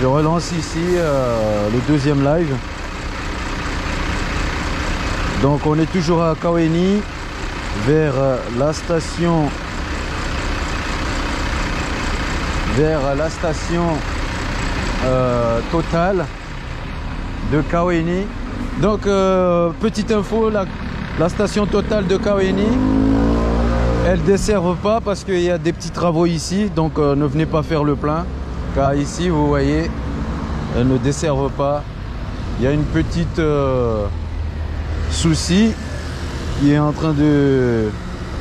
Je relance ici euh, le deuxième live. Donc on est toujours à Kaweni vers euh, la station vers la station euh, Total de Kaweni. Donc euh, petite info, la, station Total de Kaweni, elle desserve pas parce qu'il y a des petits travaux ici, donc euh, ne venez pas faire le plein. Car ici, vous voyez, elle ne desserve pas. Il y a une petite euh, souci qui est en train de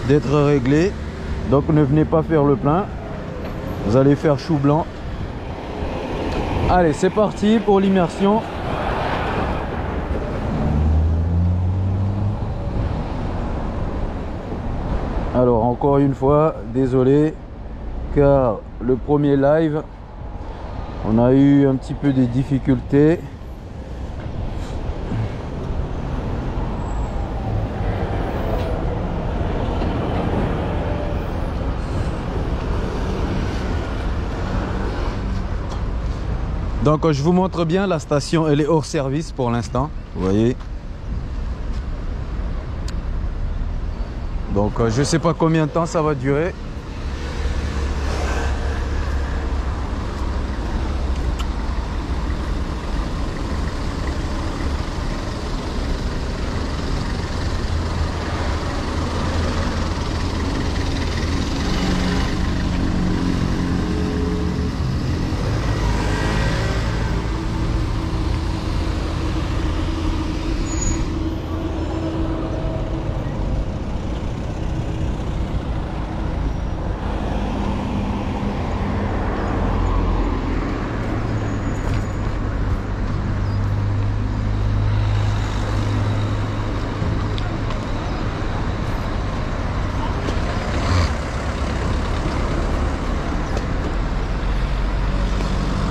d'être réglé. Donc ne venez pas faire le plein. Vous allez faire chou blanc. Allez, c'est parti pour l'immersion. Alors encore une fois, désolé car le premier live, on a eu un petit peu de difficultés. Donc je vous montre bien la station, elle est hors service pour l'instant, vous voyez. Donc euh, je sais pas combien de temps ça va durer.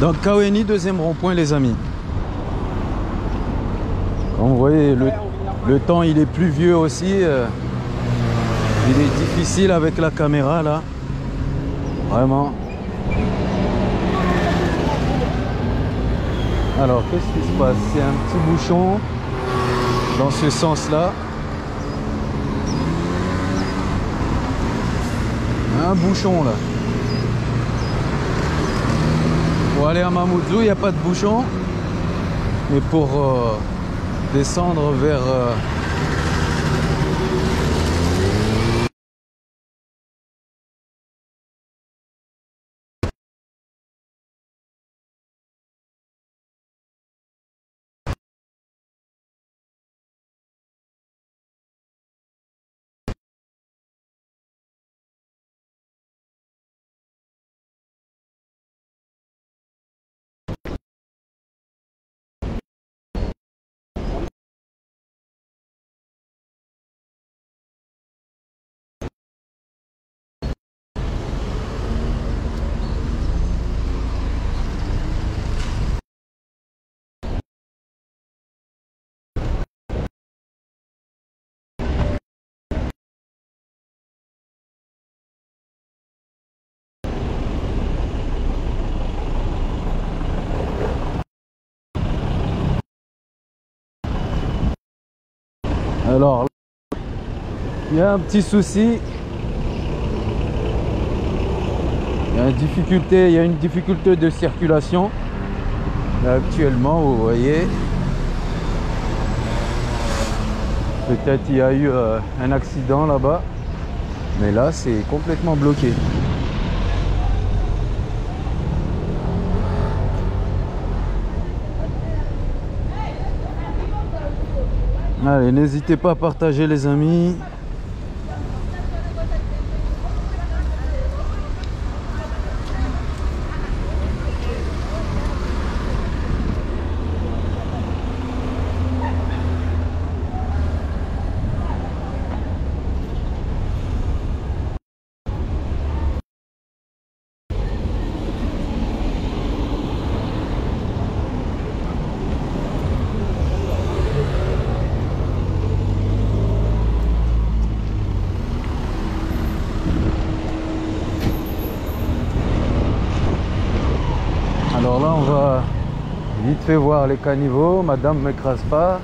Donc Kaweni, deuxième rond-point les amis. Comme vous voyez, le, le temps il est pluvieux aussi. euh, il est difficile avec la caméra là. Vraiment. Alors qu'est-ce qui se passe? C'est un petit bouchon dans ce sens-là. Un bouchon là. Pour aller à Mamoudzou, il n'y a pas de bouchon. Mais pour euh, descendre vers... euh, Alors, il y a un petit souci. Il y a une difficulté, il y a une difficulté de circulation. Actuellement, vous voyez. Peut-être il y a eu euh, un accident là-bas. Mais là, c'est complètement bloqué. Allez, n'hésitez pas à partager les amis. Fait voir les caniveaux. Madame m'écrase pas.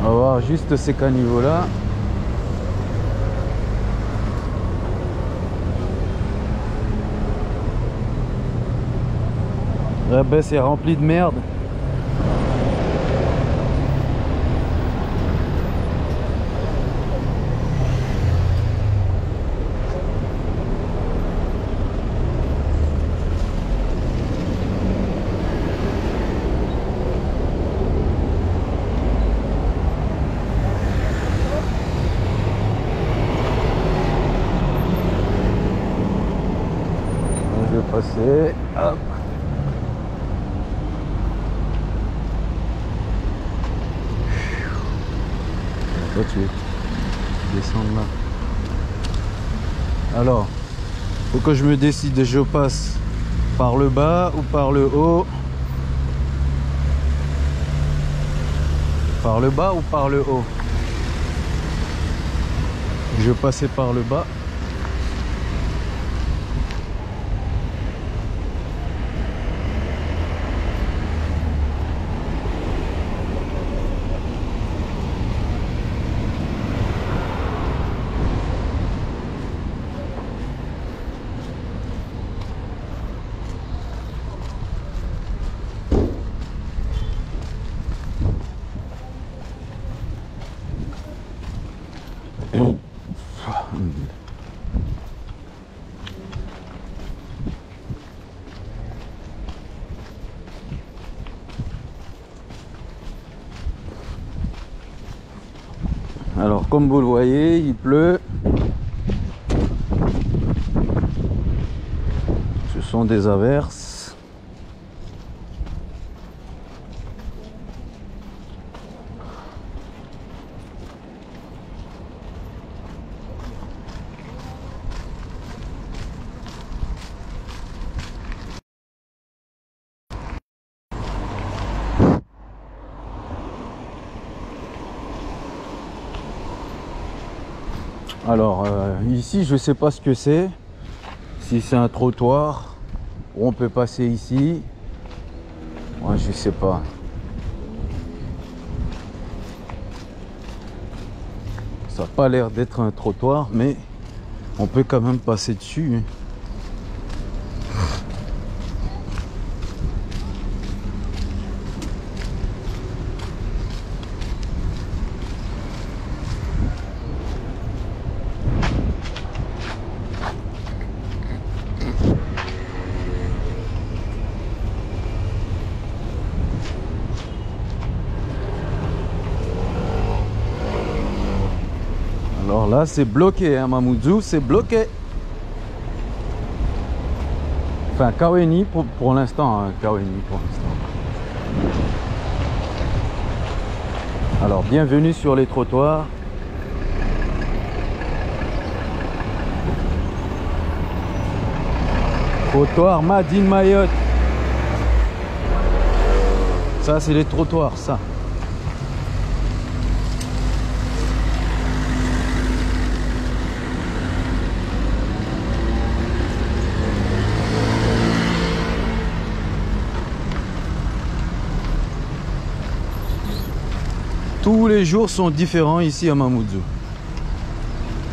On va voir juste ces caniveaux là. La baisse est remplie de merde. Je vais passer. Hop. Toi tu descends là. Alors, faut que je me décide, je passe par le bas ou par le haut? Par le bas ou par le haut? Je passer par le bas. Alors comme vous le voyez, il pleut. Ce sont des averses. Alors euh, je sais pas ce que c'est. Si c'est un trottoir où on peut passer ici. Moi je sais pas. Ça n'a pas l'air d'être un trottoir mais on peut quand même passer dessus. Là, c'est bloqué, hein, Mamoudzou, c'est bloqué. Enfin, Kaweni pour, l'instant, hein, Kaweni pour l'instant. Alors, bienvenue sur les trottoirs. Trottoir Madine Mayotte. Ça, c'est les trottoirs, ça. Tous les jours sont différents ici à Mamoudzou.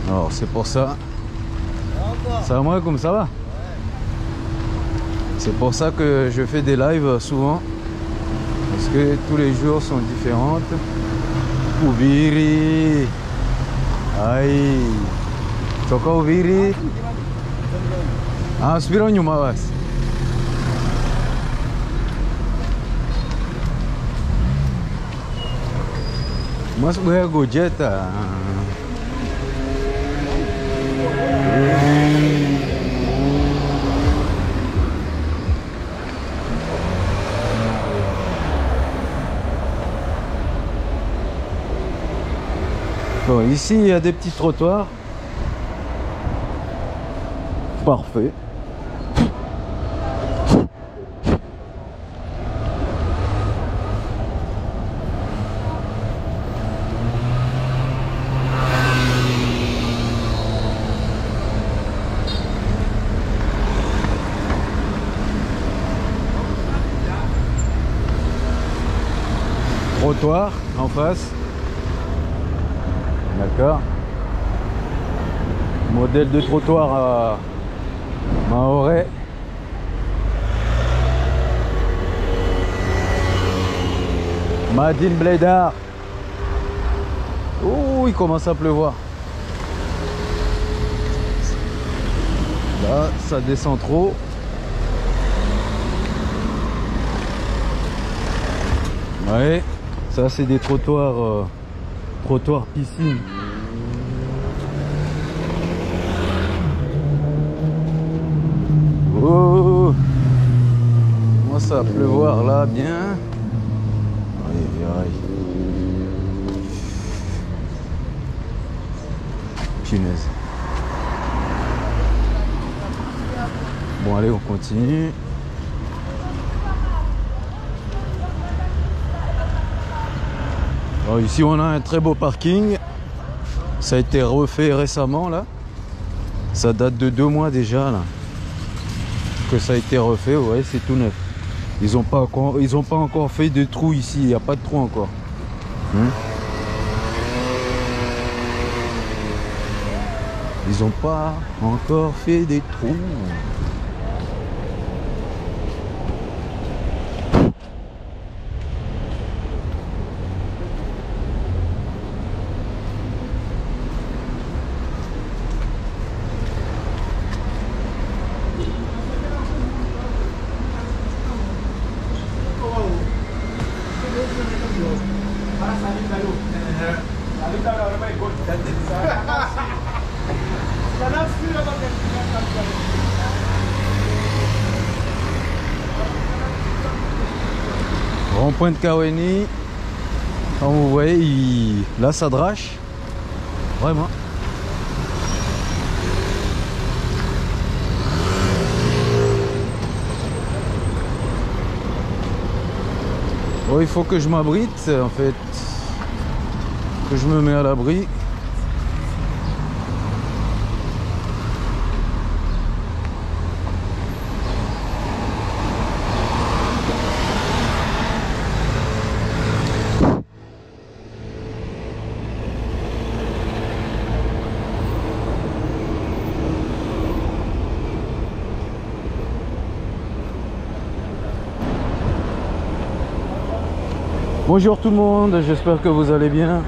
Alors c'est pour ça. Salam alaikum, ça va? C'est pour ça que je fais des lives souvent. Parce que tous les jours sont différentes. Ubiri. Aïe. Choco Ubiri. Ah. Mas gue gojeta. Bon, ici il y a des petits trottoirs. Parfait. En face. D'accord. Modèle de trottoir à Mahorais. Madine Blédard. Oh, il commence à pleuvoir. Là, ça descend trop. Ça c'est des trottoirs, euh, trottoirs piscine. Oh, moi ça va pleuvoir là, bien? Punaise. Bon allez, on continue. Alors, ici on a un très beau parking. Ça a été refait récemment là. Ça date de deux mois déjà là. Que ça a été refait, vous c'est tout neuf. Ils n'ont pas, encore- ils ont pas encore fait de trous ici, il n'y a pas de trou encore. Hein ils n'ont pas encore fait des trous. Rond-point de Kaweni. Comme vous voyez, il- là ça drache. Vraiment. Oh, il faut que je m'abrite en fait. Que je me mets à l'abri. Bonjour tout le monde, j'espère que vous allez bien.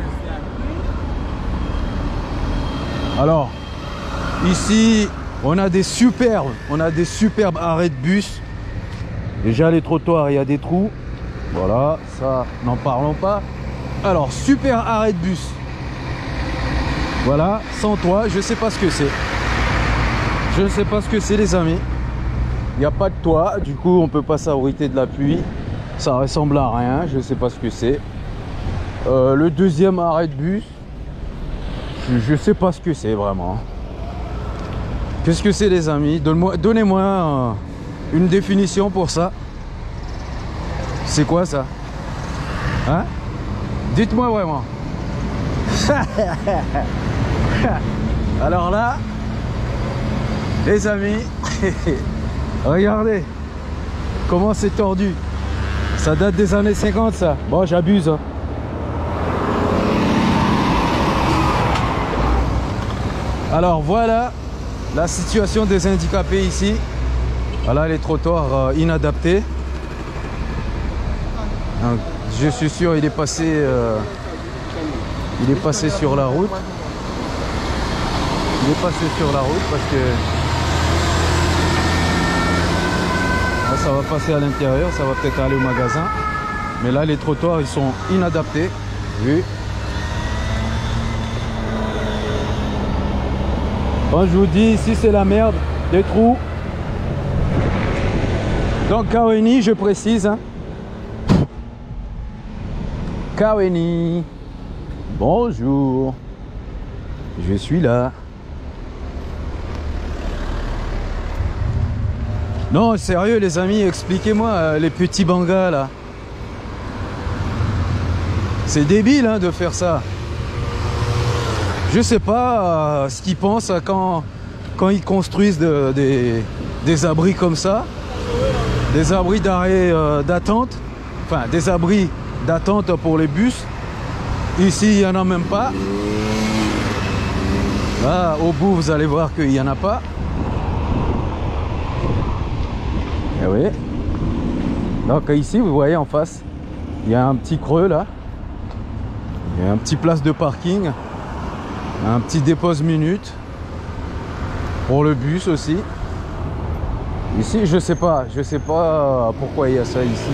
Alors, ici, on a des superbes, on a des superbes arrêts de bus. Déjà les trottoirs, il y a des trous. Voilà, ça, n'en parlons pas. Alors, super arrêt de bus. Voilà, sans toit, je sais pas ce que c'est. Je ne sais pas ce que c'est les amis. Il n'y a pas de toit, du coup on peut pas s'abriter de la pluie. Ça ressemble à rien, je sais pas ce que c'est. Euh, le deuxième arrêt de bus, je, je sais pas ce que c'est vraiment. Qu'est-ce que c'est les amis? Donnez-moi une définition pour ça. C'est quoi ça? Hein? Dites-moi vraiment. Alors là, les amis, regardez comment c'est tordu. Ça date des années 50 ça. Bon j'abuse. hein. Alors voilà la situation des handicapés ici. Voilà les trottoirs euh, inadaptés. Je suis sûr il est passé euh, il est passé sur la route. Il est passé sur la route parce que ça va passer à l'intérieur, ça va peut-être aller au magasin. Mais là, les trottoirs, ils sont inadaptés. Vu. Bon, je vous dis, ici, c'est la merde. Des trous. Donc, Kaweni, je précise. Hein. Kaweni. Bonjour. Je suis là. Non, sérieux les amis, expliquez-moi euh, les petits bangas là. C'est débile hein, de faire ça. Je sais pas euh, ce qu'ils pensent euh, quand, quand ils construisent de- des, abris comme ça. Des abris d'arrêt d'attente. Enfin, des abris d'attente pour les bus. Ici, il n'y en a même pas. Là, au bout, vous allez voir qu'il n'y en a pas. Et eh. Donc ici, vous voyez en face, il y a un petit creux là. Il y a un petit place de parking. Un petit dépose minute. Pour le bus aussi. Ici, je sais pas. Je sais pas pourquoi il y a ça ici.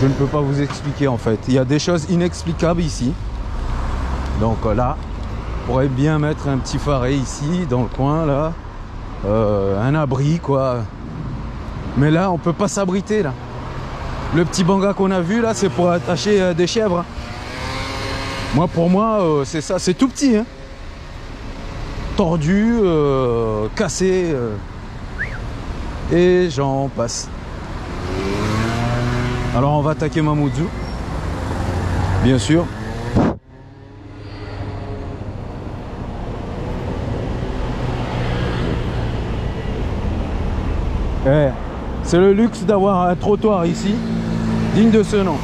Je ne peux pas vous expliquer en fait. Il y a des choses inexplicables ici. Donc là, on pourrait bien mettre un petit phare ici, dans le coin là. Euh, un abri quoi. Mais là, on peut pas s'abriter là. Le petit banga qu'on a vu là, c'est pour attacher euh, des chèvres. Moi, pour moi, euh, c'est ça. C'est tout petit. Hein. Tordu, cassé. et j'en passe. Alors on va attaquer Mamoudzou. Bien sûr. Eh, c'est le luxe d'avoir un trottoir ici, digne de ce nom.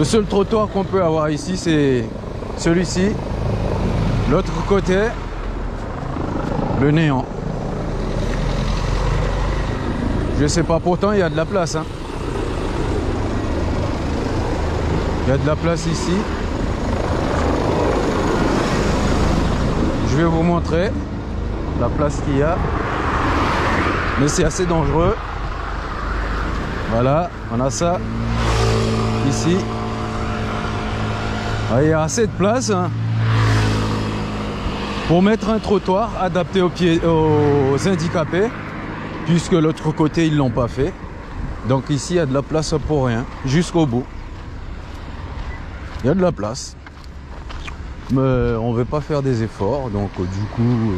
Le seul trottoir qu'on peut avoir ici, c'est celui-ci. L'autre côté, le néant. Je sais pas, pourtant il y a de la place. Hein. Il y a de la place ici. Je vais vous montrer la place qu'il y a. Mais c'est assez dangereux. Voilà, on a ça ici. Ah, il y a assez de place hein, pour mettre un trottoir adapté aux, aux handicapés, puisque l'autre côté ils l'ont pas fait. Donc ici il y a de la place pour rien, jusqu'au bout. Il y a de la place. Mais on ne veut pas faire des efforts, donc du coup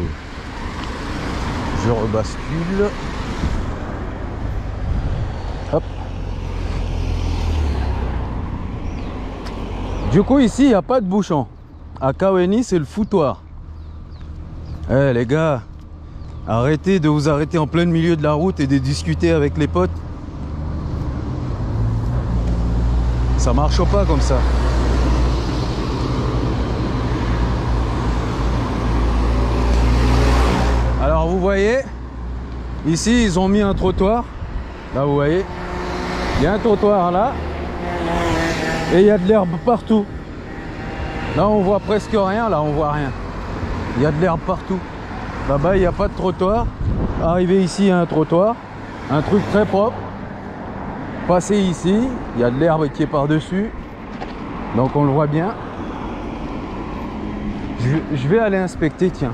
je rebascule. Du coup, ici, il n'y a pas de bouchon. À Kaweni, c'est le foutoir. Eh les gars, arrêtez de vous arrêter en plein milieu de la route et de discuter avec les potes. Ça marche pas comme ça? Alors vous voyez, ici ils ont mis un trottoir. Là vous voyez, il y a un trottoir là. Et il y a de l'herbe partout. Là, on voit presque rien. Là, on voit rien. Il y a de l'herbe partout. Là-bas, il n'y a pas de trottoir. Arrivé ici, y a un trottoir. Un truc très propre. Passer ici, il y a de l'herbe qui est par-dessus. Donc, on le voit bien. Je, vais aller inspecter, tiens.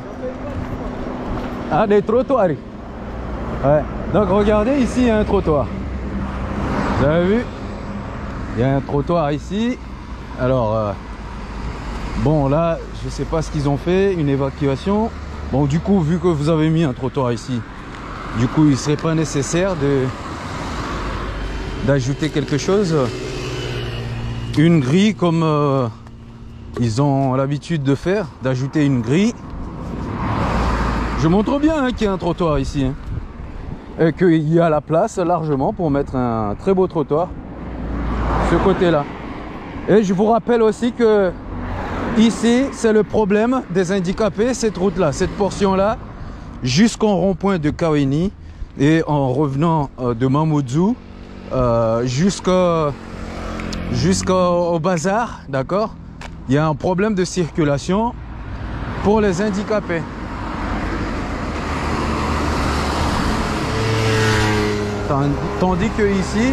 Ah, des trottoirs. Ouais. Donc, regardez, ici, il y a un trottoir. Vous avez vu? Il y a un trottoir ici. Alors, euh, bon, là, je sais pas ce qu'ils ont fait, une évacuation. Bon, du coup, vu que vous avez mis un trottoir ici, du coup, il serait pas nécessaire de d'ajouter quelque chose. Une grille comme euh, ils ont l'habitude de faire, d'ajouter une grille. Je montre bien hein, qu'il y a un trottoir ici. Hein. et qu'il y a la place largement pour mettre un très beau trottoir ce côté-là. Et je vous rappelle aussi que ici, c'est le problème des handicapés, cette route-là, cette portion-là, jusqu'au rond-point de Kaweni et en revenant euh, de Mamoudzou euh, jusqu'au bazar, d'accord? Il y a un problème de circulation pour les handicapés. Tandis que ici,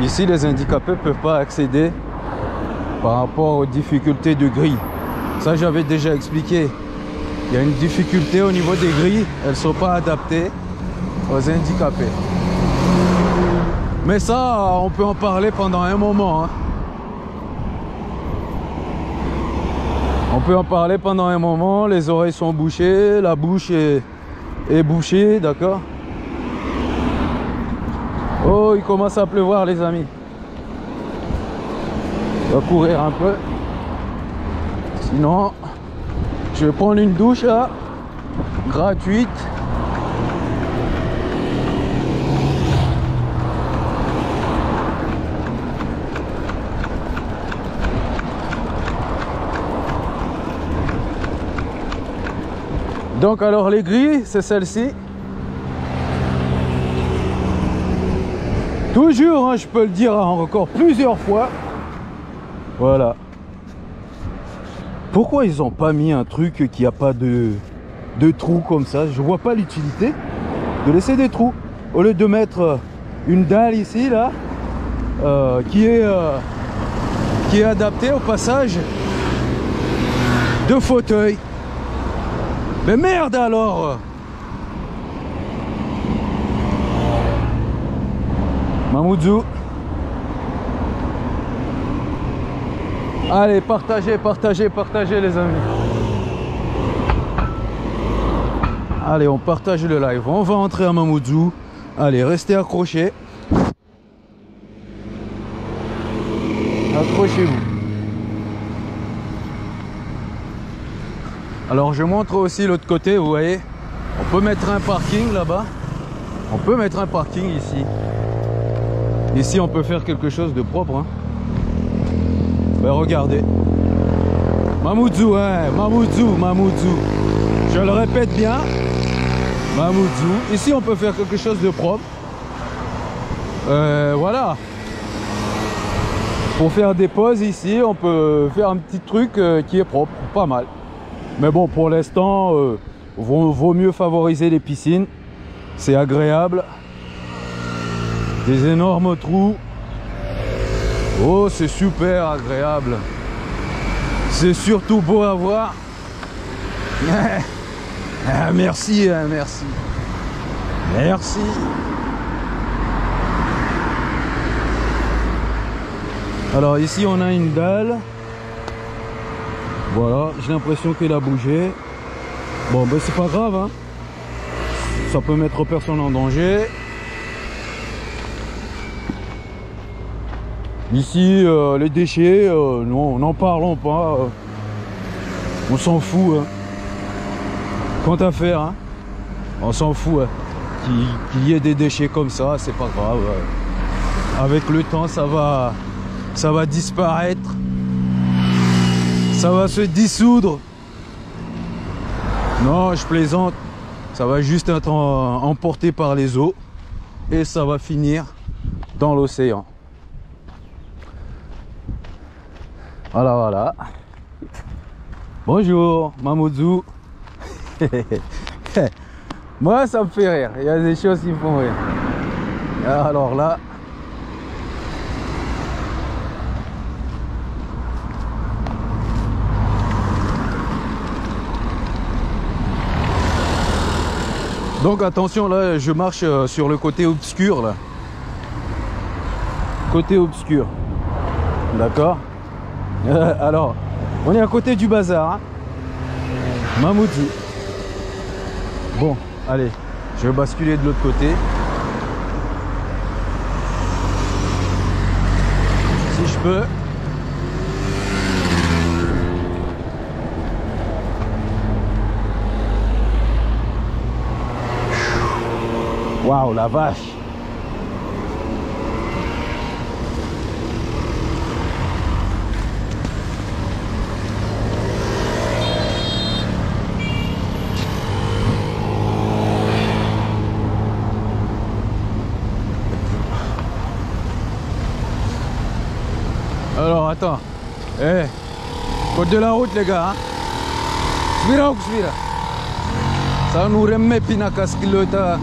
Ici, les handicapés ne peuvent pas accéder par rapport aux difficultés de grille. Ça, j'avais déjà expliqué. Il y a une difficulté au niveau des grilles. Elles ne sont pas adaptées aux handicapés. Mais ça, on peut en parler pendant un moment. Hein. On peut en parler pendant un moment, les oreilles sont bouchées, la bouche est, est bouchée, d'accord? Oh, il commence à pleuvoir les amis. On va courir un peu. Sinon, je vais prendre une douche là, gratuite. Donc alors les grilles, c'est celle-ci. Toujours, hein, je peux le dire encore plusieurs fois. Voilà. Pourquoi ils ont pas mis un truc qui a pas de, de trous comme ça? Je vois pas l'utilité de laisser des trous. Au lieu de mettre une dalle ici, là, euh, qui, est, euh, qui est adaptée au passage de fauteuil. Mais merde alors Mamoudzou Allez, partagez, partagez, partagez les amis. Allez, on partage le live. On va entrer à Mamoudzou. Allez, restez accrochés. Accrochez-vous. Alors je montre aussi l'autre côté, vous voyez. On peut mettre un parking là-bas. On peut mettre un parking ici. Ici, on peut faire quelque chose de propre. Hein. Ben, regardez. Mamoudzou, hein, Mamoudzou, Mamoudzou. Je le répète bien. Mamoudzou. Ici, on peut faire quelque chose de propre. Euh, voilà. Pour faire des pauses ici, on peut faire un petit truc euh, qui est propre, pas mal. Mais bon, pour l'instant, euh, vaut mieux favoriser les piscines. C'est agréable des énormes trous. Oh, c'est super agréable. C'est surtout beau à voir. Ah, merci, hein, merci. Merci. Alors ici on a une dalle. Voilà, j'ai l'impression qu'elle a bougé. Bon ben c'est pas grave hein. Ça peut mettre personne en danger. Ici, euh, les déchets, euh, non, n'en parlons pas. Euh. on s'en fout. Hein. Quant à faire, hein, on s'en fout. Hein. Qu'il y ait des déchets comme ça, c'est pas grave. Avec le temps, ça va, ça va disparaître. Ça va se dissoudre. Non, je plaisante. Ça va juste être emporté par les eaux. Et ça va finir dans l'océan. Voilà, voilà. Bonjour, Mamoudzou. Moi, ça me fait rire. Il y a des choses qui me font rire. Alors là... Donc attention là, je marche euh, sur le côté obscur là. Côté obscur. D'accord Alors, on est à côté du bazar. Hein Bon, allez, je vais basculer de l'autre côté. Si je peux. Waouh, la vache Alors attends. Eh. Code de la route les gars. Hein? Svira ou svira? Ça nous remet pinakas kilota.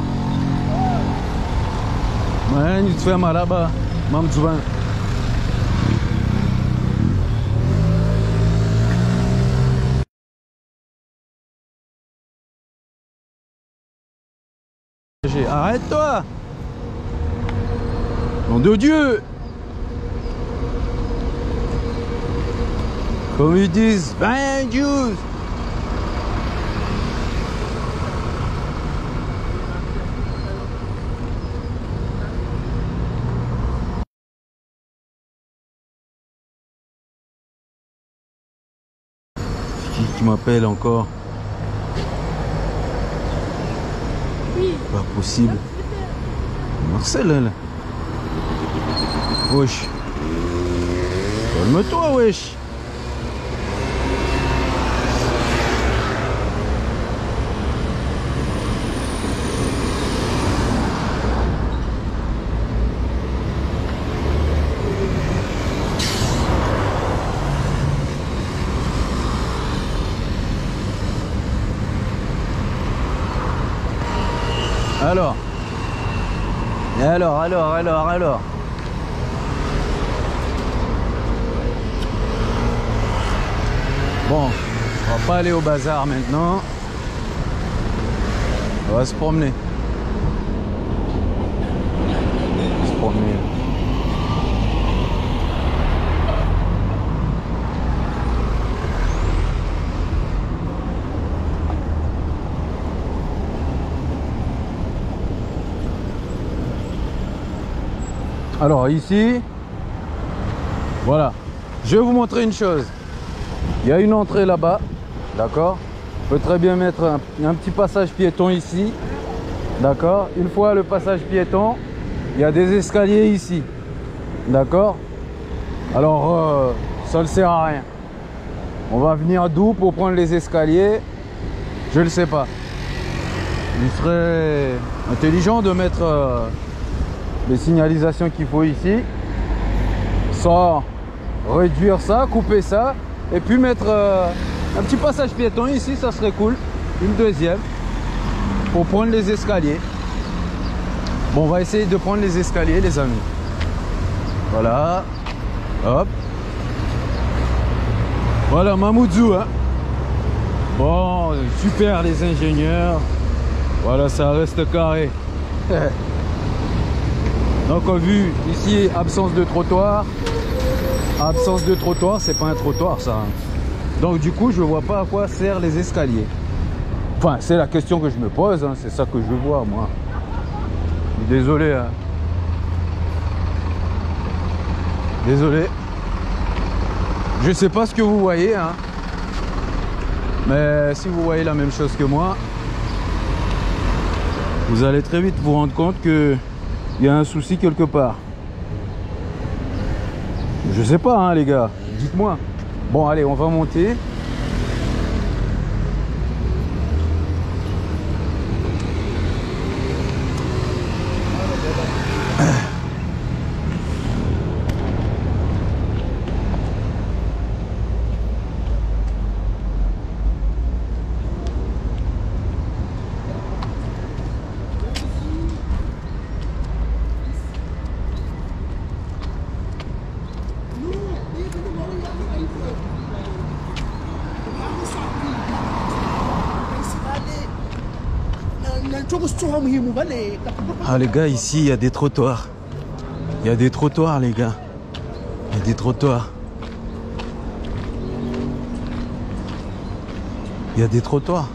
Man, tu fais mal là-bas. Mam Arrête-toi Nom de Dieu Comme ils disent, ben juice. Qui, qui m'appelle encore? Pas possible. Marcel, elle. Wesh. Calme-toi, wesh. Alors Et alors, alors, alors, alors Bon, on va pas aller au bazar maintenant. On va se promener. Se promener. Alors ici, voilà. Je vais vous montrer une chose. Il y a une entrée là-bas, d'accord? On peut très bien mettre un, petit passage piéton ici, d'accord? Une fois le passage piéton, il y a des escaliers ici, d'accord? Alors, euh, ça ne sert à rien. On va venir d'où pour prendre les escaliers? Je ne sais pas. Il serait intelligent de mettre euh, les signalisations qu'il faut ici, sans réduire ça, couper ça et puis mettre euh, un petit passage piéton ici ça serait cool. Une deuxième pour prendre les escaliers. Bon on va essayer de prendre les escaliers les amis. Voilà. Hop. Voilà Mamoudzou hein. Bon super les ingénieurs. Voilà ça reste carré donc on vu ici absence de trottoir absence de trottoir, c'est pas un trottoir ça. Donc du coup, je vois pas à quoi servent les escaliers. Enfin, c'est la question que je me pose, hein. c'est ça que je veux voir moi. Désolé. Hein. Désolé. Je sais pas ce que vous voyez, hein. mais si vous voyez la même chose que moi, vous allez très vite vous rendre compte que il y a un souci quelque part. Je sais pas, hein, les gars. Dites-moi. Bon, allez, on va monter. Ah les gars, ici il y a des trottoirs. Il y a des trottoirs les gars. Il y a des trottoirs. Il y a des trottoirs.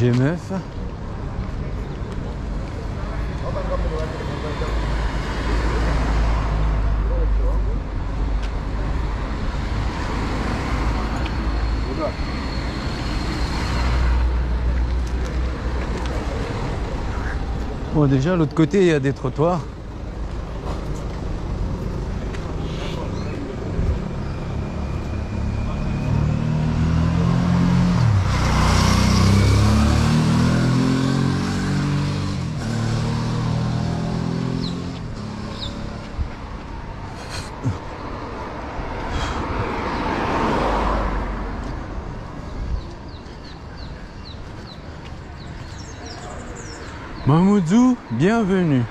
G9. Bon déjà l'autre côté il y a des trottoirs. Bienvenue.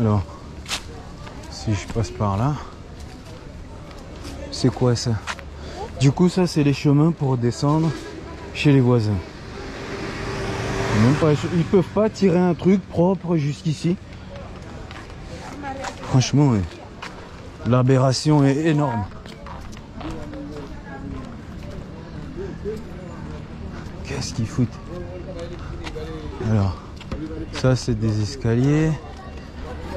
Alors, si je passe par là, c'est quoi ça? Du coup, ça, c'est les chemins pour descendre chez les voisins. Même pas- ils peuvent pas tirer un truc propre jusqu'ici. Franchement, l'aberration est énorme. Qu'est-ce qu'ils foutent? Alors, ça c'est des escaliers.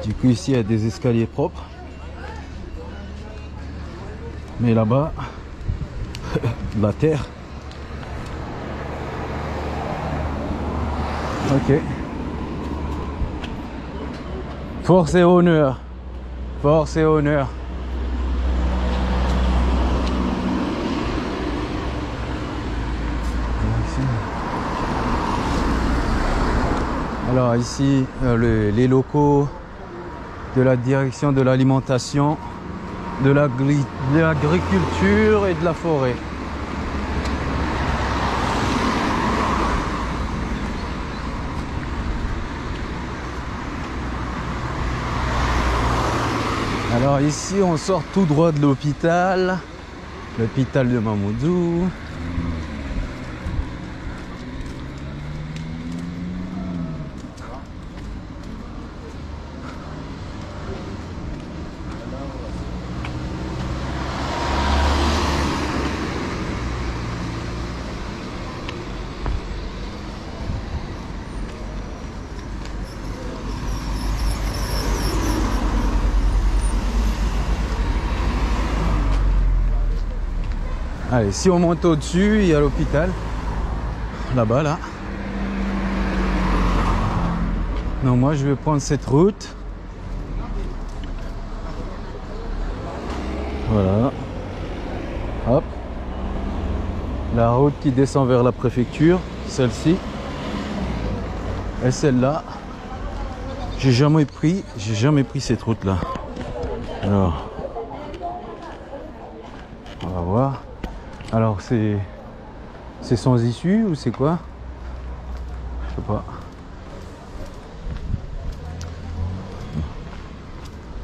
Du coup ici il y a des escaliers propres. Mais là-bas, la terre. Ok. Force et honneur. Force et honneur. Alors ici, euh, le- les locaux de la direction de l'alimentation, de l'agriculture et de la forêt. Alors ici, on sort tout droit de l'hôpital, l'hôpital de Mamoudzou. Si on monte au-dessus, il y a l'hôpital. Là-bas, là. Non, moi, je vais prendre cette route. Voilà. Hop. La route qui descend vers la préfecture, celle-ci. Et celle-là. J'ai jamais pris, j'ai jamais pris cette route-là. Alors, on va voir. Alors c'est c'est sans issue ou c'est quoi? Je sais pas.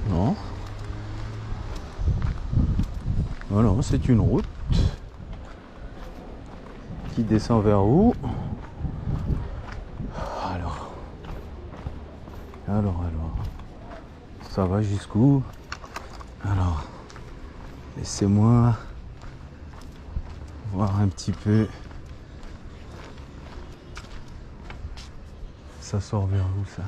Non. Non, c'est une route qui descend vers où? Alors. Alors, alors. Ça va jusqu'où? Alors. Laissez-moi un petit peu. Ça sort vers où ça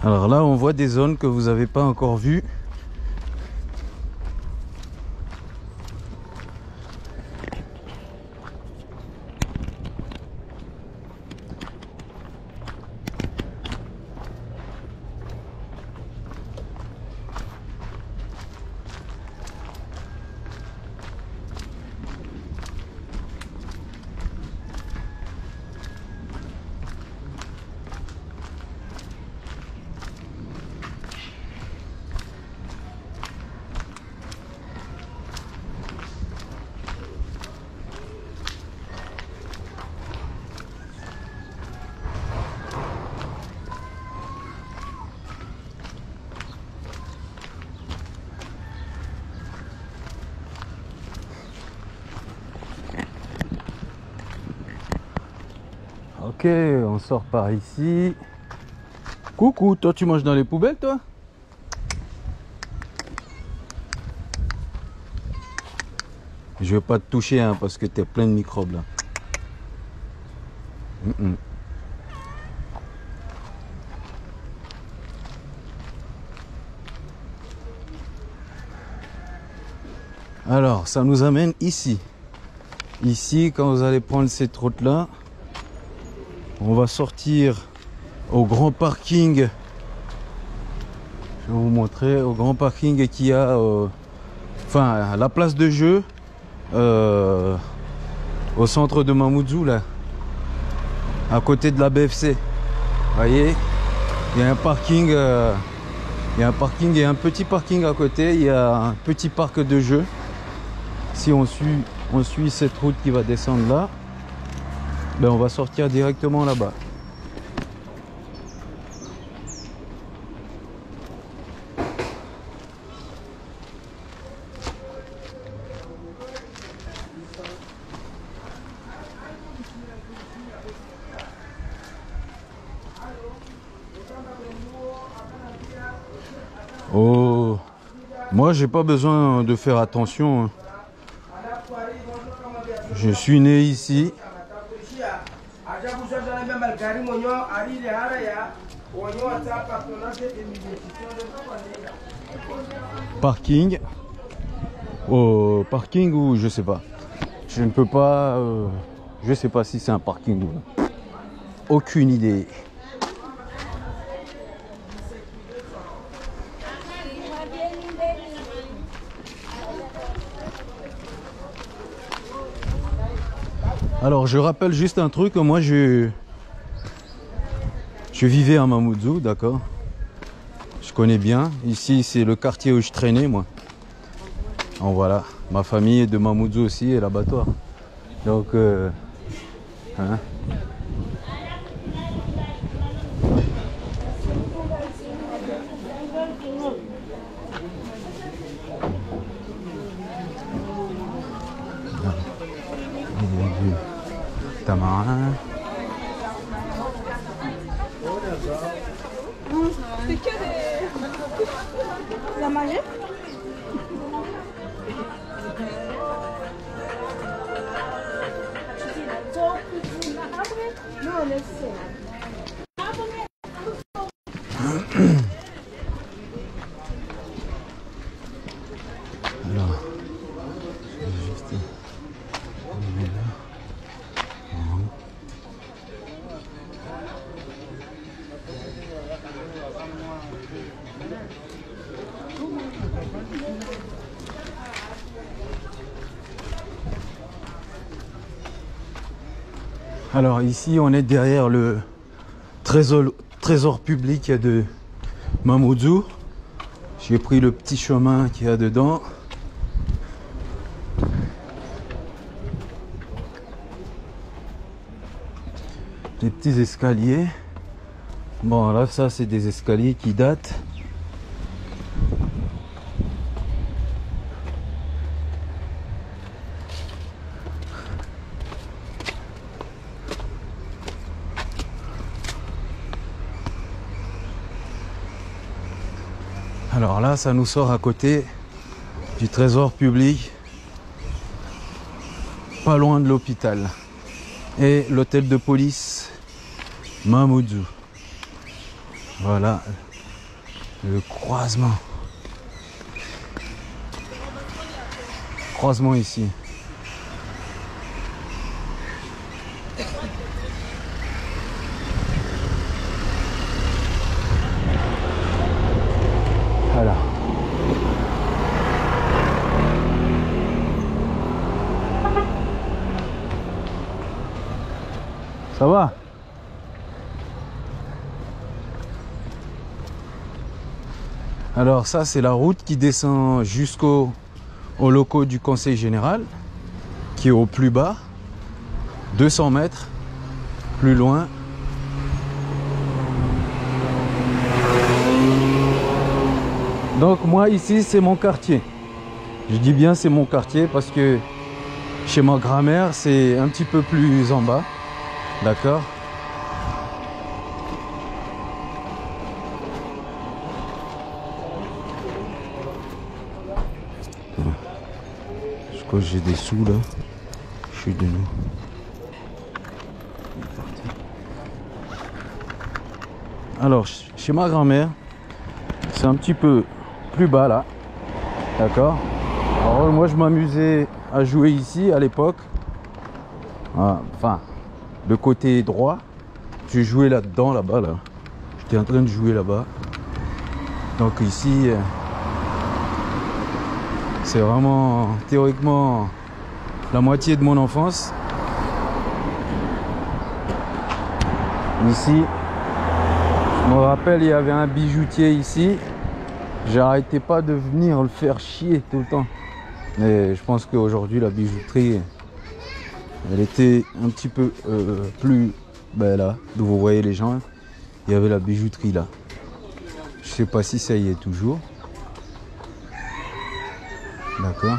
Alors là, on voit des zones que vous n'avez pas encore vues. Ok, on sort par ici. Coucou, toi tu manges dans les poubelles toi? Je vais pas te toucher hein, parce que t'es plein de microbes là. Alors, ça nous amène ici. Ici, quand vous allez prendre cette route là, on va sortir au grand parking. Je vais vous montrer au grand parking qu'il y a, euh, enfin, la place de jeu euh, au centre de Mamoudzou là, à côté de la BFC. Voyez, il y a un parking. euh, il y a un parking et un petit parking à côté. Il y a un petit parc de jeux. Si on suit, on suit cette route qui va descendre là, ben on va sortir directement là-bas. Oh, moi j'ai pas besoin de faire attention. hein. Je suis né ici. Parking. Au parking ou je sais pas. Je ne peux pas. euh, je sais pas si c'est un parking ou. Aucune idée. Alors je rappelle juste un truc, moi je je vivais à Mamoudzou, d'accord. Je connais bien. Ici c'est le quartier où je traînais moi. Donc voilà, ma famille est de Mamoudzou aussi et l'abattoir. Donc euh, hein. Alors ici on est derrière le trésor, public de Mamoudzou. J'ai pris le petit chemin qu'il y a dedans. Des petits escaliers. Bon là ça c'est des escaliers qui datent. Alors là, ça nous sort à côté du trésor public, pas loin de l'hôpital. Et l'hôtel de police Mamoudzou. Voilà le croisement. Croisement ici. Voilà. Ça va Alors ça c'est la route qui descend jusqu'au aux locaux du conseil général qui est au plus bas 200 mètres plus loin Donc moi ici c'est mon quartier. Je dis bien c'est mon quartier parce que chez ma grand-mère c'est un petit peu plus en bas. D'accord? J'ai des sous là. Je suis de nous. Alors ch- chez ma grand-mère c'est un petit peu plus bas là. D'accord? Moi je m'amusais à jouer ici à l'époque. Ah, Enfin, le côté droit. Je jouais là-dedans, là-bas, là. J'étais en train de jouer là-bas. Donc ici, euh, c'est vraiment théoriquement la moitié de mon enfance. Ici, je me rappelle, il y avait un bijoutier ici. J'arrêtais pas de venir le faire chier tout le temps. Mais je pense qu'aujourd'hui, la bijouterie, elle était un petit peu euh, plus... Ben là, d'où vous voyez les gens, il y avait la bijouterie là. Je sais pas si ça y est toujours. D'accord.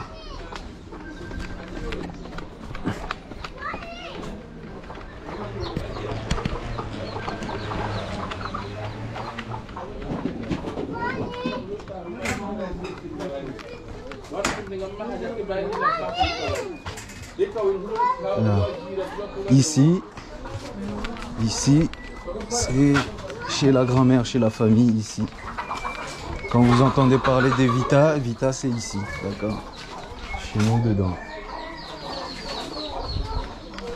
Ici, ici, c'est chez la grand-mère, chez la famille, ici. Quand vous entendez parler des Vita, Vita c'est ici, d'accord Chez nous dedans.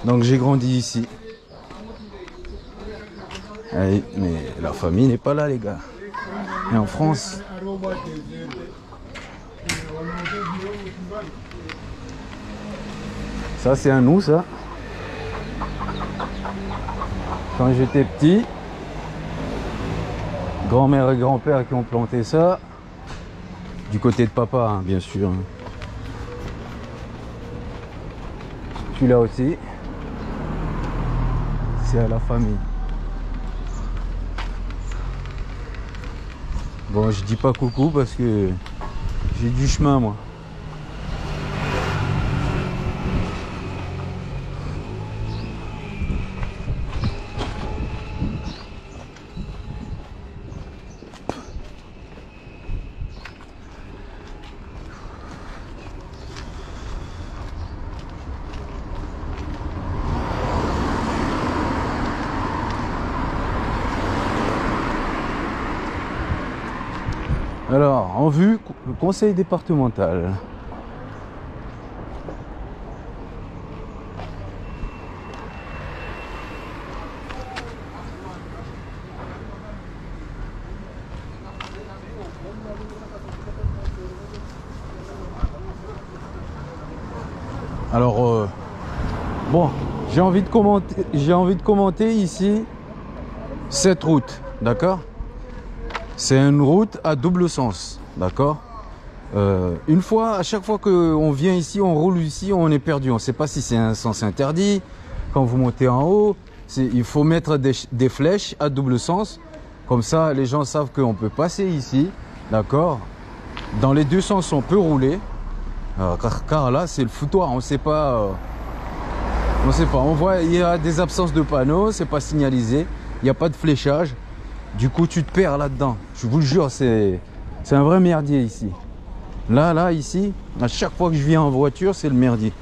Donc j'ai grandi ici. Eh, mais la famille n'est pas là les gars. Et en France, ça c'est un nous ça. Quand j'étais petit, grand-mère et grand-père qui ont planté ça. Du côté de papa, hein, bien sûr. Celui-là aussi. C'est à la famille. Bon, je dis pas coucou parce que j'ai du chemin, moi. Alors, en vue, le conseil départemental. Alors, euh, bon, j'ai envie j'ai envie de commenter ici cette route, d'accord? C'est une route à double sens, d'accord? Euh, Une fois, à chaque fois qu'on vient ici, on roule ici, on est perdu. On ne sait pas si c'est un sens interdit. Quand vous montez en haut, il faut mettre des, ch- des flèches à double sens. Comme ça, les gens savent qu'on peut passer ici, d'accord? Dans les deux sens, on peut rouler. Car, car là, c'est le foutoir. On ne sait pas. euh, on sait pas. On voit, il y a des absences de panneaux, c'est pas signalisé. Il n'y a pas de fléchage. Du coup, tu te perds là-dedans. Je vous le jure, c'est un vrai merdier ici. Là, là, ici, à chaque fois que je viens en voiture, c'est le merdier.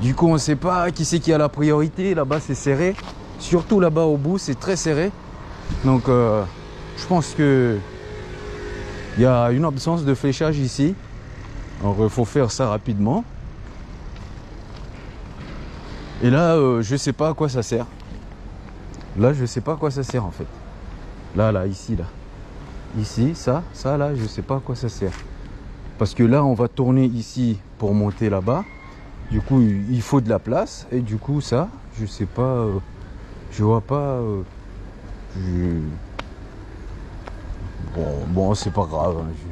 Du coup, on ne sait pas qui c'est qui a la priorité. Là-bas, c'est serré. Surtout là-bas au bout, c'est très serré. Donc, euh, je pense que il y a une absence de fléchage ici. Alors, il faut faire ça rapidement. Et là, euh, je sais pas à quoi ça sert. Là, je sais pas à quoi ça sert en fait. Là, là, ici, là. Ici, ça, ça, là, je sais pas à quoi ça sert. Parce que là, on va tourner ici pour monter là-bas. Du coup, il faut de la place. Et du coup, ça, je sais pas. euh, je vois pas. euh, je- Bon, bon, c'est pas grave. hein, je-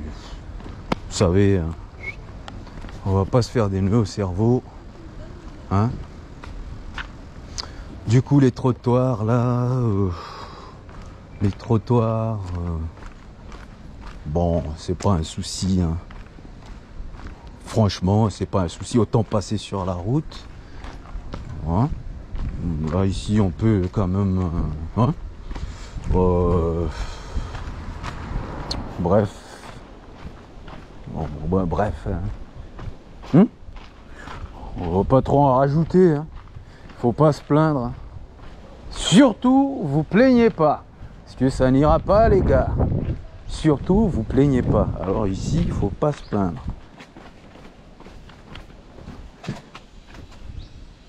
Vous savez, hein, on va pas se faire des nœuds au cerveau. Hein du coup, les trottoirs là, euh, les trottoirs, bon, c'est pas un souci. hein. Franchement, c'est pas un souci. Autant passer sur la route. Hein là, ici, on peut quand même. euh, hein Euh, bref. Bon, bref. Hum? On va pas trop en rajouter. Faut pas se plaindre. Surtout, vous plaignez pas. Parce que ça n'ira pas, les gars. Surtout, vous plaignez pas. Alors ici, il faut pas se plaindre.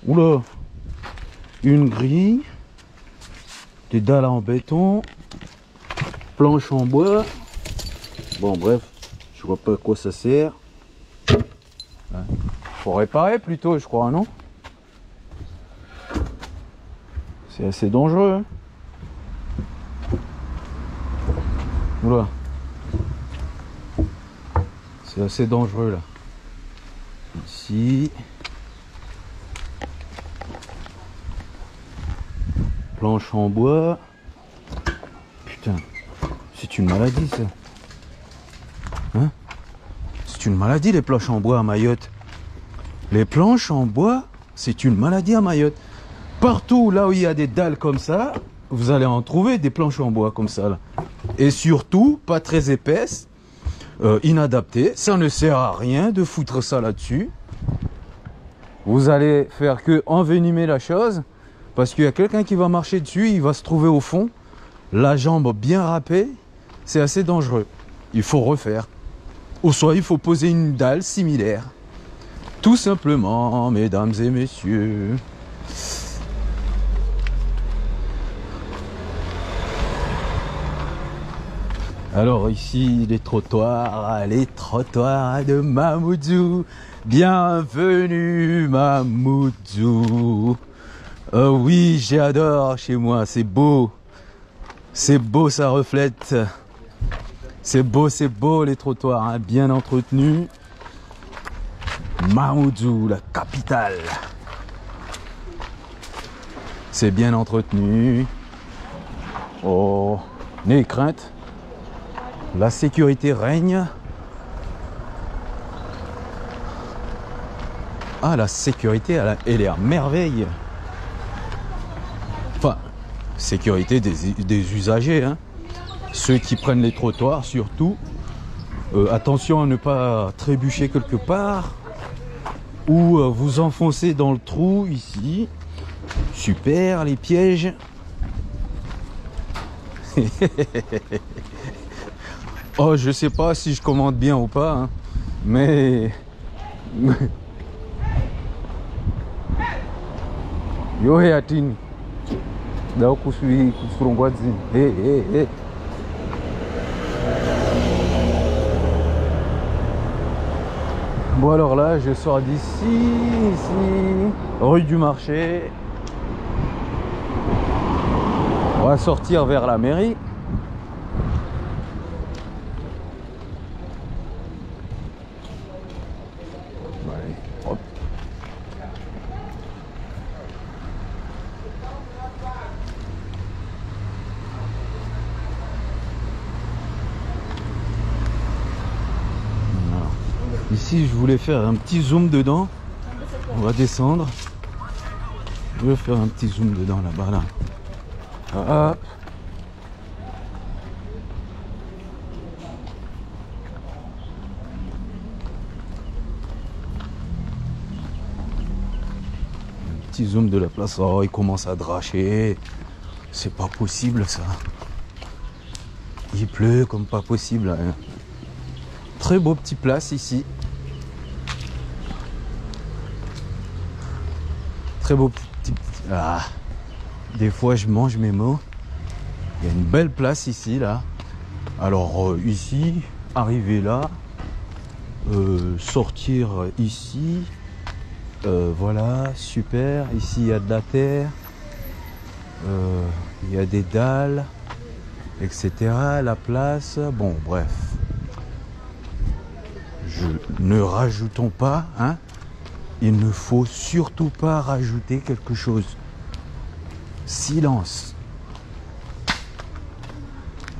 Oula Une grille. Des dalles en béton. Planche en bois. Bon, bref, je vois pas à quoi ça sert. Ouais. Faut réparer plutôt, je crois, non? C'est assez dangereux. hein. Oula. C'est assez dangereux là. Ici. Planche en bois. Putain, c'est une maladie ça. Hein? C'est une maladie les planches en bois à Mayotte. Les planches en bois, c'est une maladie à Mayotte. Partout là où il y a des dalles comme ça, vous allez en trouver des planches en bois comme ça là. Et surtout, pas très épaisses, euh, inadaptées. Ça ne sert à rien de foutre ça là-dessus. Vous allez faire que envenimer la chose. Parce qu'il y a quelqu'un qui va marcher dessus, il va se trouver au fond, la jambe bien râpée. C'est assez dangereux. Il faut refaire. Ou soit il faut poser une dalle similaire. Tout simplement, mesdames et messieurs. Alors ici, les trottoirs, les trottoirs de Mamoudzou. Bienvenue Mamoudzou. Oh oui, j'adore chez moi, c'est beau. C'est beau, ça reflète. C'est beau, c'est beau les trottoirs, hein, bien entretenus. Mamoudzou, la capitale. C'est bien entretenu. Oh, n'ayez crainte. La sécurité règne. Ah, la sécurité, elle est à merveille. Enfin, sécurité des, des usagers. hein. Ceux qui prennent les trottoirs, surtout. Euh, attention à ne pas trébucher quelque part. Ou euh, vous enfoncer dans le trou ici. Super, les pièges. Oh, je sais pas si je commande bien ou pas, hein, mais. Yo he atini. Da kusui kusurongwadzi. Hey, hey, hey. Bon alors là, je sors d'ici, ici, rue du marché. On va sortir vers la mairie. Allez, hop. Voilà. Ici, je voulais faire un petit zoom dedans. On va descendre. Je vais faire un petit zoom dedans là-bas là. Ah, petit zoom de la place. Oh, il commence à dracher. C'est pas possible ça. Il pleut comme pas possible. hein. Très beau petit place ici. Très beau petit. Ah. Des fois je mange mes mots. Il y a une belle place ici là. Alors euh, ici, arriver là, euh, sortir ici. Euh, voilà, super. Ici, il y a de la terre. Il y a des dalles, etc. La place. Bon, bref. Je, ne rajoutons pas, hein. Il ne faut surtout pas rajouter quelque chose. Silence.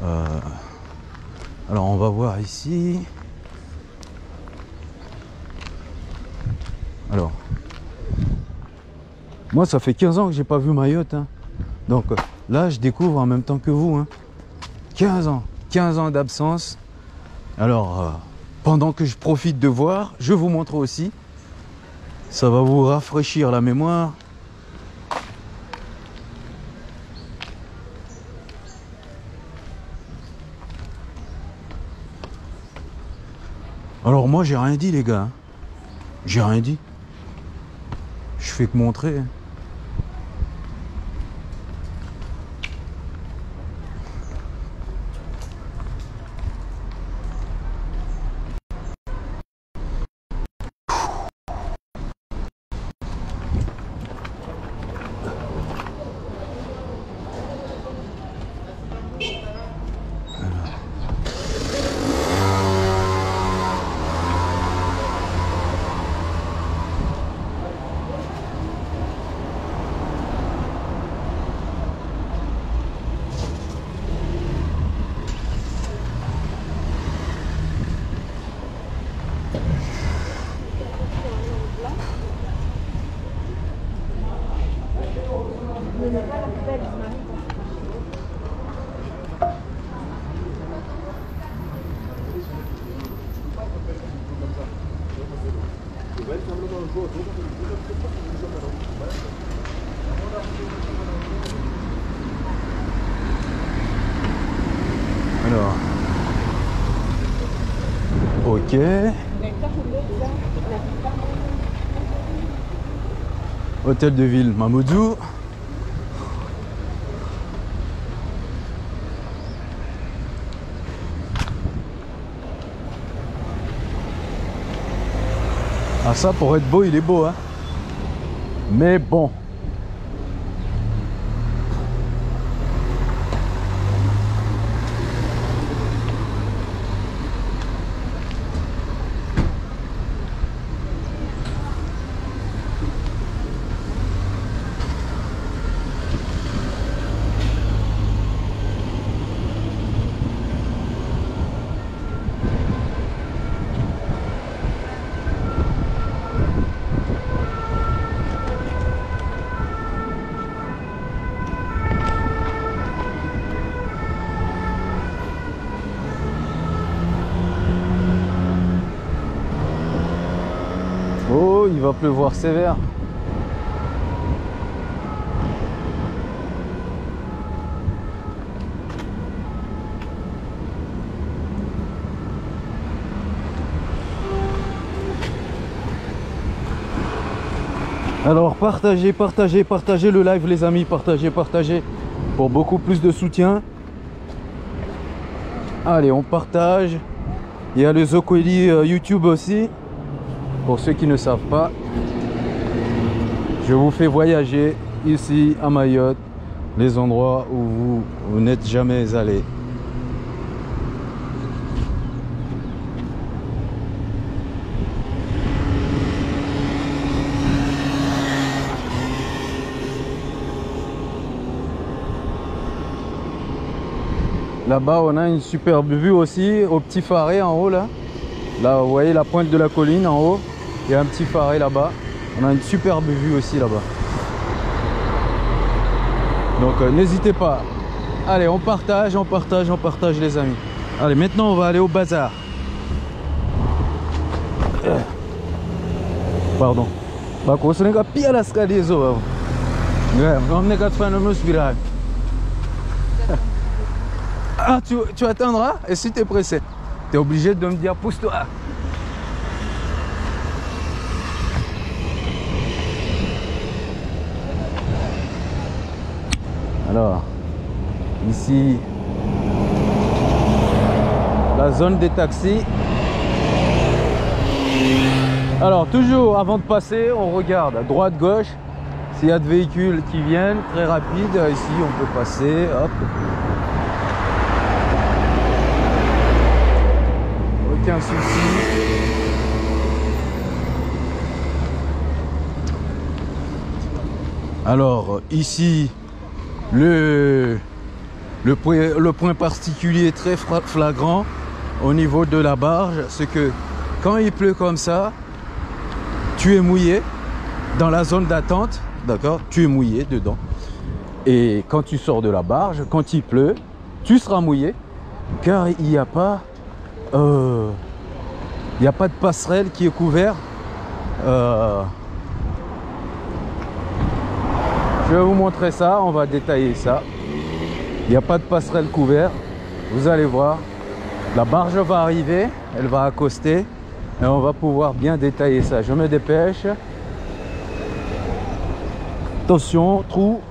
Euh, alors, on va voir ici. Alors, moi, ça fait 15 ans que j'ai pas vu Mayotte. hein. Donc euh, là, je découvre en même temps que vous. hein. 15 ans. 15 ans d'absence. Alors, euh, pendant que je profite de voir, je vous montre aussi. Ça va vous rafraîchir la mémoire. Alors moi, j'ai rien dit, les gars. hein. J'ai rien dit. Je fais que montrer. hein. Alors. Ok. Hôtel de ville Mamoudou. Ah ça pour être beau il est beau hein. Mais bon. Oh, il va pleuvoir sévère. Alors partagez, partagez, partagez le live les amis, partagez, partagez pour beaucoup plus de soutien. Allez, on partage. Il y a le Zokweli euh, YouTube aussi. Pour ceux qui ne savent pas, je vous fais voyager ici à Mayotte, les endroits où vous, n'êtes jamais allé. Là-bas, on a une superbe vue aussi au petit Faré en haut là. Là, vous voyez la pointe de la colline en haut. Il y a un petit Faré là-bas. On a une superbe vue aussi là-bas. Donc euh, n'hésitez pas. Allez, on partage, on partage, on partage les amis. Allez, maintenant on va aller au bazar. Euh. Pardon. Bah, n'est pas pire la ça. Ouais, on n'est qu'à faire un spirale. Ah, tu, tu attendras Et si tu es pressé Tu es obligé de me dire pousse-toi. Alors, ici, la zone des taxis. Alors, toujours avant de passer, on regarde à droite, gauche. S'il y a de véhicules qui viennent, très rapide, ici on peut passer, hop. Aucun souci. Alors, ici, le, point, particulier très flagrant au niveau de la barge, c'est que quand il pleut comme ça, tu es mouillé dans la zone d'attente, d'accord Tu es mouillé dedans. Et quand tu sors de la barge, quand il pleut, tu seras mouillé, car il n'y a pas, euh, il n'y a pas de passerelle qui est couverte. euh, je vais vous montrer ça, on va détailler ça. Il n'y a pas de passerelle couverte. Vous allez voir, la barge va arriver, elle va accoster et on va pouvoir bien détailler ça. Je me dépêche. Attention, trou.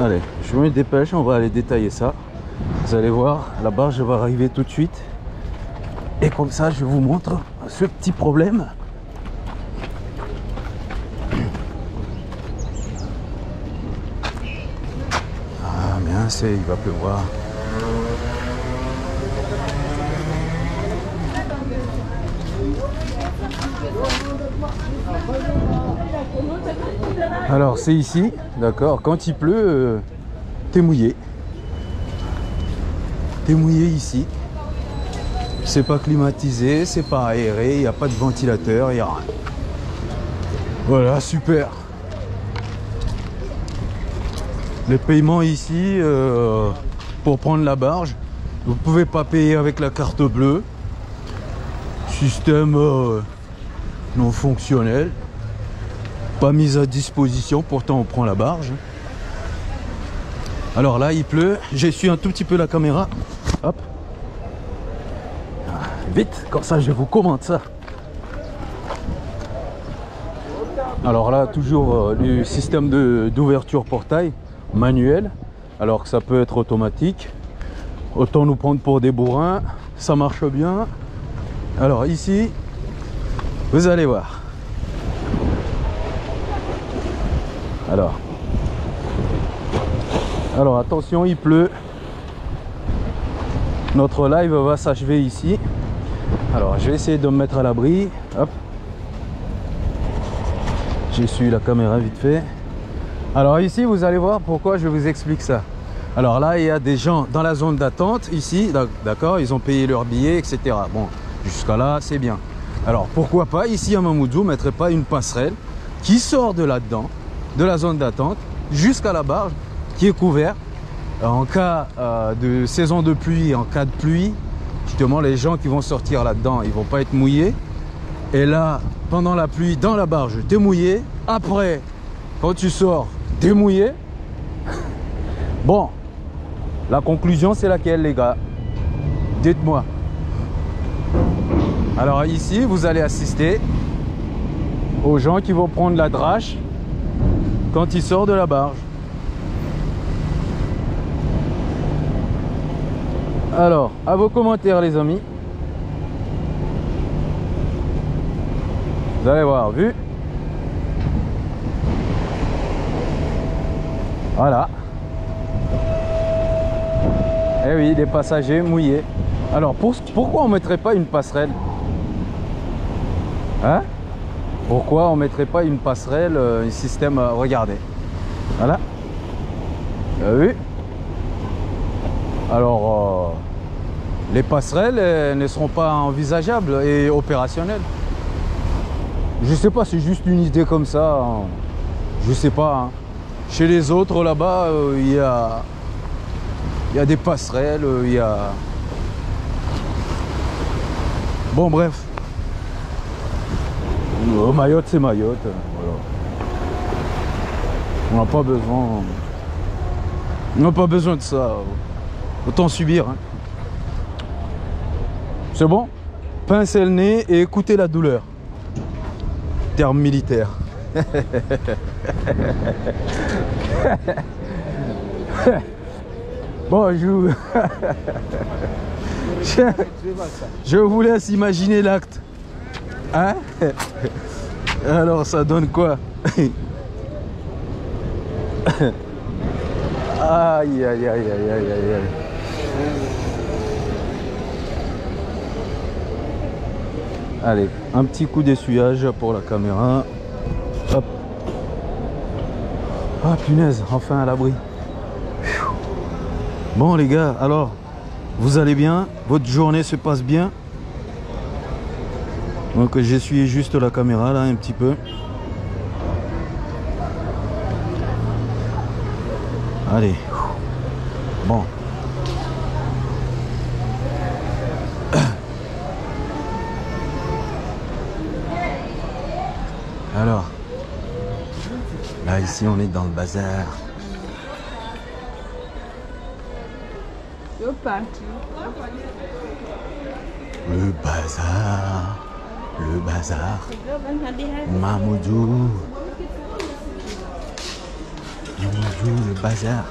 Allez, je me dépêche, on va aller détailler ça. Vous allez voir, la barge va arriver tout de suite. Et comme ça, je vous montre ce petit problème. Il va pleuvoir. Alors, c'est ici, d'accord. Quand il pleut, euh, t'es mouillé. T'es mouillé ici. C'est pas climatisé, c'est pas aéré, il n'y a pas de ventilateur, il n'y a rien. Voilà, super. Les paiements ici, euh, pour prendre la barge, vous pouvez pas payer avec la carte bleue. Système euh, non fonctionnel. Pas mise à disposition, pourtant on prend la barge. Alors là, il pleut. J'essuie un tout petit peu la caméra. Hop. Ah, Vite, comme ça, je vous commente ça. Alors là, toujours euh, le système d'ouverture portail manuel, alors que ça peut être automatique. Autant nous prendre pour des bourrins, ça marche bien. Alors ici, vous allez voir. Alors, alors attention, il pleut. Notre live va s'achever ici. Alors, je vais essayer de me mettre à l'abri. Hop. J'essuie la caméra vite fait. Alors ici, vous allez voir pourquoi je vous explique ça. Alors là, il y a des gens dans la zone d'attente ici, d'ac- d'accord, ils ont payé leur billet, etc. Bon, jusqu'à là, c'est bien. Alors pourquoi pas ici à Mamoudzou, mettrait pas une passerelle qui sort de là-dedans, de la zone d'attente, jusqu'à la barge qui est couverte. En cas euh, de saison de pluie, en cas de pluie, justement, les gens qui vont sortir là-dedans, ils vont pas être mouillés. Et là, pendant la pluie, dans la barge, t'es mouillé. Après, quand tu sors, t'es mouillé. Bon, la conclusion, c'est laquelle, les gars? Dites-moi. Alors ici, vous allez assister aux gens qui vont prendre la drache quand ils sortent de la barge. Alors, à vos commentaires, les amis. Vous allez voir, vu Voilà. Eh oui, des passagers mouillés. Alors, pour- pourquoi on mettrait pas une passerelle Hein Pourquoi on mettrait pas une passerelle, euh, un système... euh, regardez. Voilà. Vous avez vu Alors, euh, les passerelles elles ne seront pas envisageables et opérationnelles. Je sais pas, c'est juste une idée comme ça. hein. Je sais pas. hein. Chez les autres là-bas, euh, il y a y a des passerelles, euh, il y a Bon bref. Euh, Mayotte c'est Mayotte, voilà. On n'a pas besoin. On n'a pas besoin de ça. Autant subir. hein. C'est bon? Pincez le nez et écoutez la douleur terme militaire. bon, je vous... je... je vous laisse imaginer l'acte. Hein? Alors, ça donne quoi? Aïe, aïe, aïe, aïe, aïe, aïe, aïe. Allez, un petit coup d'essuyage pour la caméra. Hop. Ah punaise, enfin à l'abri. Bon les gars, alors, vous allez bien? Votre journée se passe bien? Donc j'essuie juste la caméra là un petit peu. Allez. Bon. Alors, là ici on est dans le bazar. Le bazar. Le bazar. Mamoudou. Mamoudou, le bazar.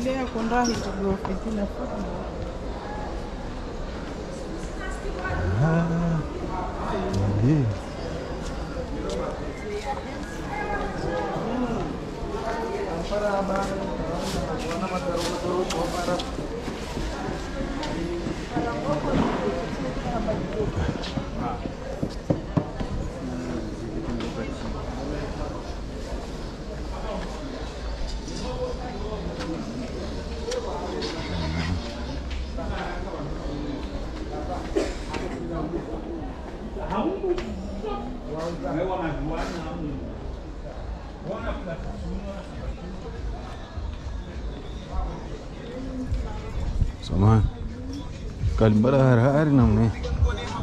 Ile ya kwenda ofisini 嗯。Sama. Kalbara hari-hari namanya.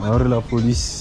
Alors la police. Hein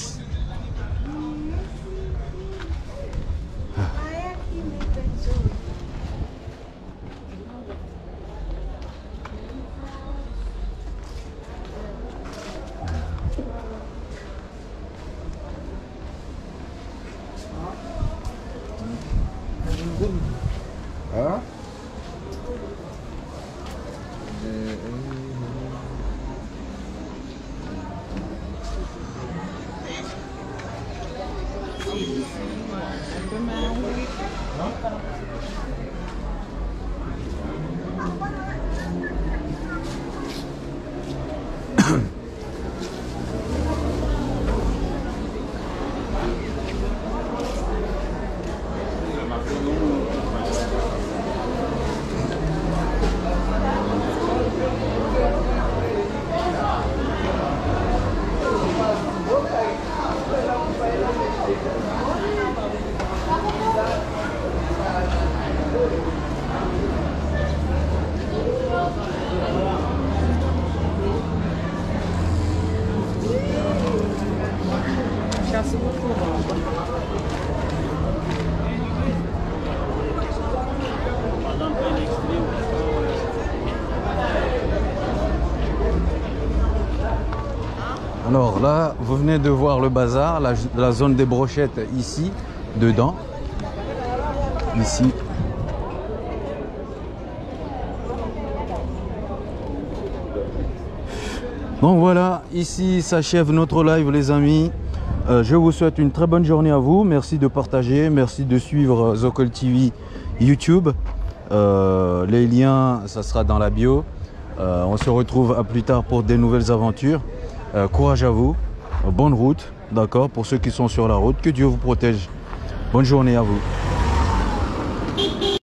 Là, vous venez de voir le bazar, la, la zone des brochettes ici, dedans. Ici. Donc voilà, ici s'achève notre live les amis. Euh, je vous souhaite une très bonne journée à vous. Merci de partager, merci de suivre Zocol TV YouTube. Euh, les liens, ça sera dans la bio. Euh, on se retrouve à plus tard pour des nouvelles aventures. Euh, courage à vous, bonne route, d'accord, pour ceux qui sont sur la route. Que Dieu vous protège. Bonne journée à vous.